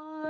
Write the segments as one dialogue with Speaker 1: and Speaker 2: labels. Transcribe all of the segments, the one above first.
Speaker 1: I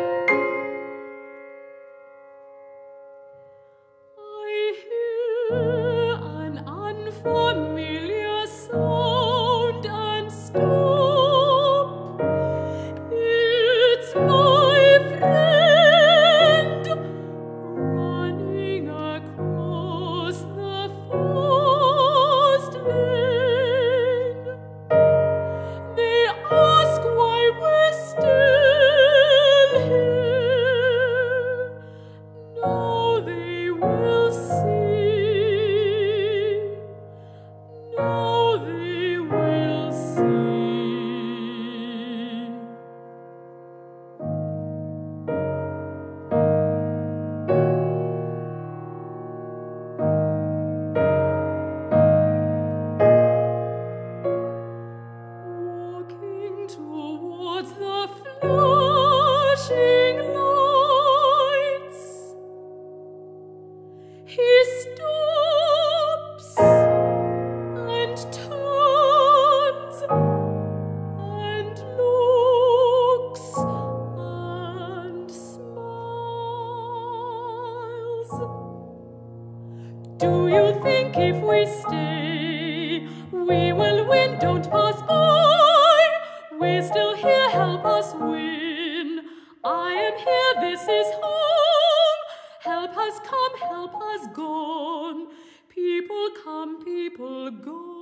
Speaker 1: an unfamiliar Do you think if we stay, we will win? Don't pass by. We're still here, help us win. I am here, this is home. Help us come, help us gone. People come, people go.